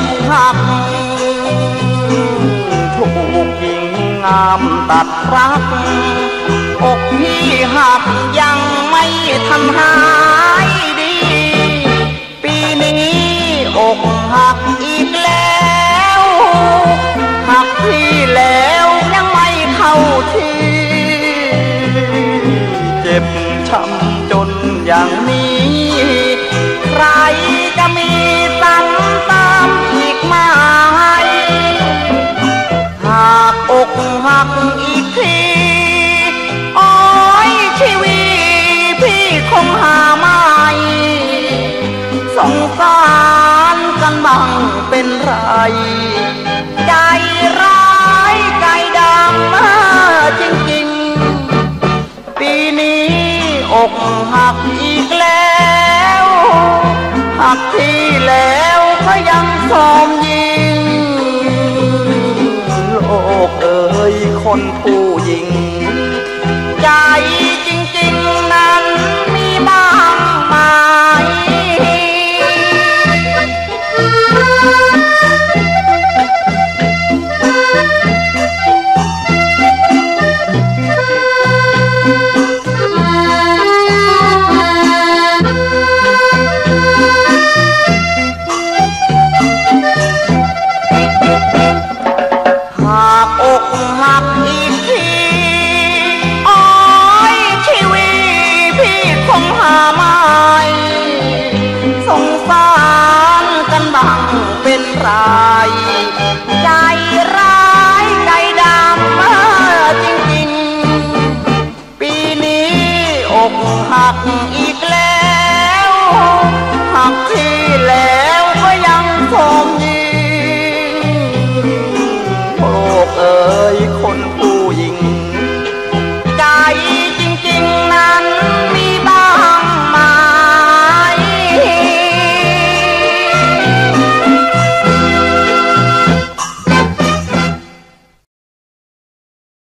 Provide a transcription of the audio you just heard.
อกหักถูกหญิงงามตัดรัก อกพี่หักยังไม่ทันหายดี ปีนี้อกหักอีกแล้วหักพี่แล้วยังไม่เข้าที่เจ็บช้ำจนอย่างนี้ ใครจะมีซ้ำตา สารกันบ้างเป็นไร ใจร้ายใจดำจริงๆ ปีนี้อกหักอีกแล้วหักที่แล้วก็ยังสมยิง โลกเอ่ยคนผู้หญิง ใจารกันบังเป็นไรใจร้ายใจดำจริงๆ ปีนี้อกหักอีกแล้วหักที่